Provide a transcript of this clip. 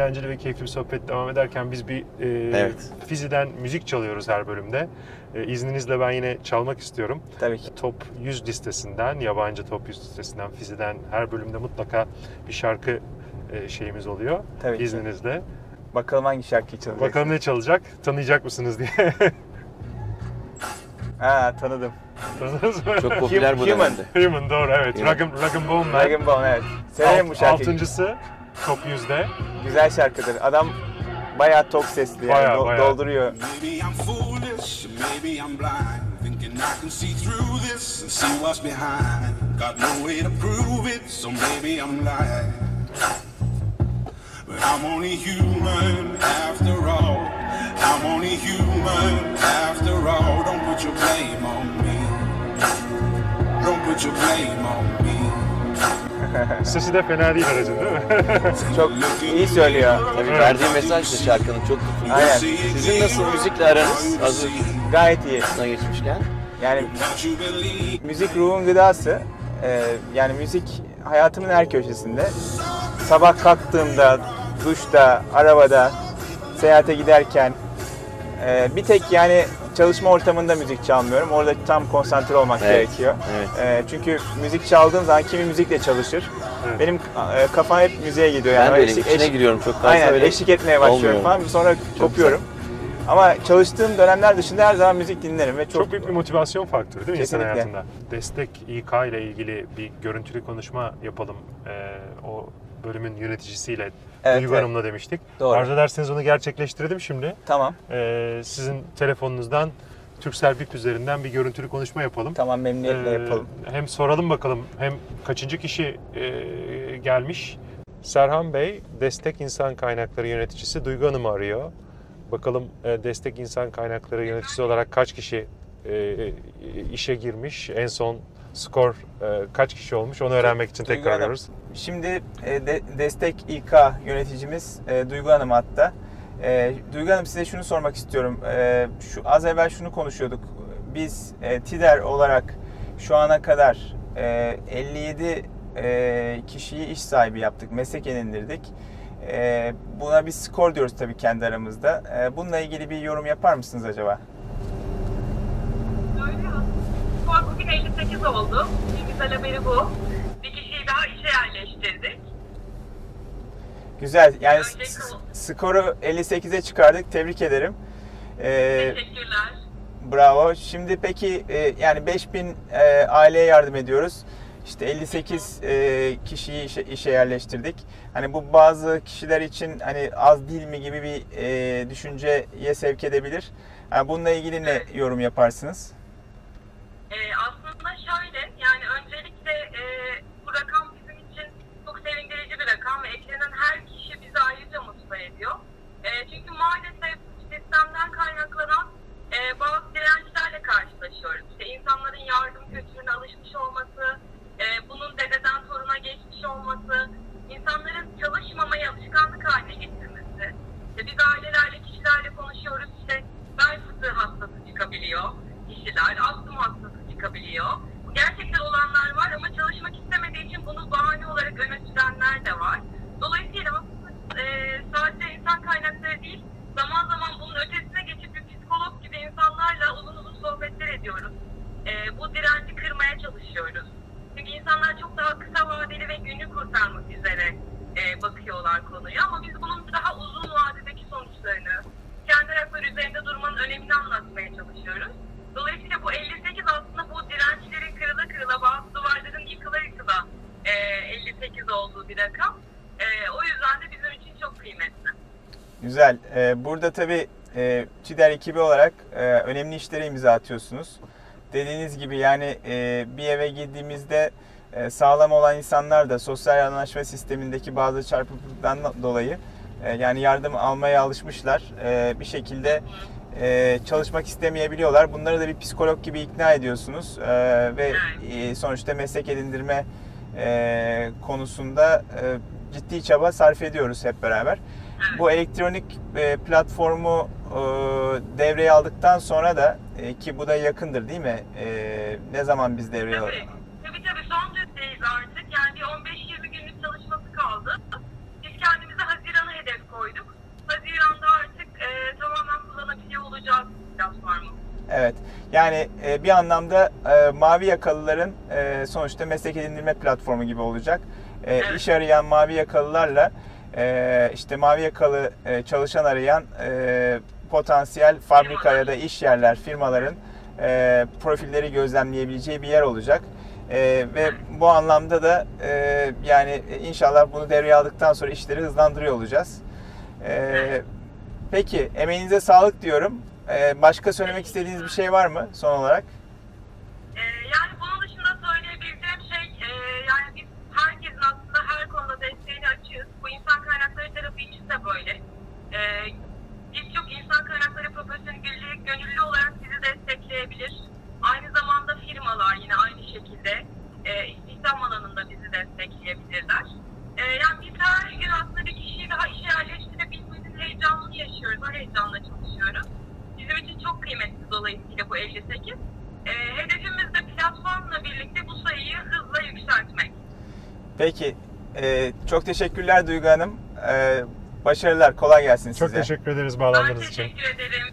Eğlenceli ve keyifli bir sohbet devam ederken biz bir e, Evet. Fizi'den müzik çalıyoruz her bölümde. E, izninizle ben yine çalmak istiyorum. Tabii ki. Top 100 listesinden, yabancı Top 100 listesinden Fizi'den her bölümde mutlaka bir şarkı e, şeyimiz oluyor. Tabii ki. İzninizle. Bakalım hangi şarkıyı çalacak. Bakalım ne çalacak? Tanıyacak mısınız diye. Ha tanıdım. Tanıdınız mı? Çok popüler bu Human. dönemde. Human doğru evet. Human. Rag 'em- Rag 'em Bone Man. Ball evet. Severim bu şarkıyı. Altıncısı Top 100'de. Güzel şarkıdır. Adam bayağı tok sesli yani. Bayağı, Do- bayağı. Dolduruyor. Maybe I'm foolish, maybe I'm blind, thinking I can see through this and see what's behind. Got no way to prove it, so maybe I'm lying. But I'm only human after all. I'm only human after all. Don't put your blame on me. Don't put your blame on me. Sesi de fena değil aracın değil mi? Çok iyi söylüyor. Tabii verdiği mesaj da şarkının çok. Aynen. Sizin nasıl müzikle aranız? Hazır Gayet iyi. buna geçmişken. Yani müzik ruhun gıdası. Ee, yani müzik hayatımın her köşesinde. Sabah kalktığımda, duşta, arabada, seyahate giderken e, bir tek yani çalışma ortamında müzik çalmıyorum. Orada tam konsantre olmak Evet, gerekiyor. evet. E, çünkü müzik çaldığım zaman kimi müzikle çalışır. Evet. Benim e, kafam hep müziğe gidiyor. Ben Yani de öyle eşlik- içine eş- giriyorum çok fazla Aynen öyle. eşlik etmeye başlıyorum olmuyor. falan. Sonra kopuyorum. Ama çalıştığım dönemler dışında her zaman müzik dinlerim ve çok, Çok büyük bir motivasyon faktörü değil mi insan hayatında? Destek İK ile ilgili bir görüntülü konuşma yapalım. Ee, o bölümün yöneticisiyle Evet, Duygu evet. Hanım'la demiştik. Doğru. Arzu ederseniz onu gerçekleştirelim şimdi. Tamam. Ee, sizin telefonunuzdan Turkcell BIP üzerinden bir görüntülü konuşma yapalım. Tamam memnuniyetle Ee, yapalım. Hem soralım bakalım hem kaçıncı kişi e, gelmiş. Serhan Bey, Destek İnsan Kaynakları Yöneticisi Duygu Hanım'ı arıyor. Bakalım e, Destek İnsan Kaynakları Yöneticisi olarak kaç kişi e, işe girmiş, en son skor e, kaç kişi olmuş onu öğrenmek için Duygu tekrar Hanım. arıyoruz. Şimdi e, de- Destek İK yöneticimiz e, Duygu Hanım hatta. E, Duygu Hanım size şunu sormak istiyorum. E, şu Az evvel şunu konuşuyorduk. Biz e, TİDER olarak şu ana kadar e, 57 e, kişiyi iş sahibi yaptık, meslek edindirdik. E, buna bir skor diyoruz tabii kendi aramızda. E, bununla ilgili bir yorum yapar mısınız acaba? Öyle mi? Skor 58 oldu. Bir güzel haberi bu. Bir kişiyi daha işe yerleştirdik. Güzel. Yani Önceki skoru 58'e çıkardık. Tebrik ederim. E, Teşekkürler. Bravo. Şimdi peki e, yani 5000 e, aileye yardım ediyoruz. İşte 58 e, kişiyi işe, işe yerleştirdik. Hani bu bazı kişiler için hani az değil mi gibi bir e, düşünceye sevk edebilir. Yani bununla ilgili ne yorum yaparsınız? Ee, yani öncelikle e, bu rakam bizim için çok sevindirici bir rakam ve eklenen her kişi bizi ayrıca mutlu ediyor. E, çünkü maalesef sistemden kaynaklanan e, bazı dirençlerle karşılaşıyoruz. İşte insanların yardım kültürüne alışmış olması, e, bunun dededen toruna geçmiş olması, insanların çalışmamayı alışkanlık haline getirmesi. İşte biz ailelerle, kişilerle konuşuyoruz. İşte bel fıtığı hastası çıkabiliyor kişiler, astım hastası çıkabiliyor. Var ama çalışmak istemediği için bunu bahane olarak öne sürenler de var. Dolayısıyla e, sadece insan kaynakları değil, zaman zaman bunun ötesine geçip bir psikolog gibi insanlarla uzun uzun sohbetler ediyoruz. E, bu direnci kırmaya çalışıyoruz. Çünkü insanlar çok daha kısa vadeli ve günü kurtarmak üzere e, bakıyorlar konuya ama biz bunun daha uzun vadedeki sonuçlarını, kendi ayakları üzerinde durmanın önemini anlatmaya çalışıyoruz. Dolayısıyla bu 58 aslında bu dirençlerin kırıla kırıla bazı duvarların yıkıla yıkıla e, 58 olduğu bir rakam. E, o yüzden de bizim için çok kıymetli. Güzel. Ee, burada tabii e, TÜDER ekibi olarak e, önemli işlere imza atıyorsunuz. Dediğiniz gibi yani e, bir eve girdiğimizde e, sağlam olan insanlar da sosyal anlaşma sistemindeki bazı çarpıklıktan dolayı e, yani yardım almaya alışmışlar. E, bir şekilde e, çalışmak istemeyebiliyorlar. Bunları da bir psikolog gibi ikna ediyorsunuz E, ve e, sonuçta meslek edindirme e, konusunda e, ciddi çaba sarf ediyoruz hep beraber. Bu elektronik e, platformu e, devreye aldıktan sonra da e, ki bu da yakındır değil mi? E, ne zaman biz devreye tabii, aldık? Tabii tabii son düzdeyiz artık. Yani 15-20 günlük çalışması kaldı. Biz kendimize Haziran'ı hedef koyduk. Haziran'da artık e, tamamen kullanabiliyor olacağız platformu. Evet. Yani e, bir anlamda e, mavi yakalıların e, sonuçta meslek edindirme platformu gibi olacak. E, evet. İş arayan mavi yakalılarla e, işte mavi yakalı e, çalışan arayan e, potansiyel fabrika ya da iş yerler, firmaların e, profilleri gözlemleyebileceği bir yer olacak. E, ve bu anlamda da e, yani inşallah bunu devreye aldıktan sonra işleri hızlandırıyor olacağız. E, peki emeğinize sağlık diyorum. E, başka söylemek istediğiniz bir şey var mı son olarak? Ee, yani bunun dışında söyleyebileceğim şey e, yani biz herkesin aslında her konuda desteğini açığız. Bu insan kaynakları tarafı için de böyle. Ee, Birçok insan kaynakları profesyonel birliği gönüllü olarak sizi destekleyebilir. Aynı zamanda firmalar yine aynı şekilde e, istihdam alanında bizi destekleyebilirler. E, yani biz her gün aslında bir kişiyi daha işe yerleştirebilmenin heyecanını yaşıyoruz. O heyecanla çalışıyoruz. Bizim için çok kıymetli dolayısıyla bu 58. E, hedefimiz de platformla birlikte bu sayıyı hızla yükseltmek. Peki e, çok teşekkürler Duygu Hanım. E, başarılar, kolay gelsin Çok size. teşekkür ederiz Ben bağlandığınız için. teşekkür ederim.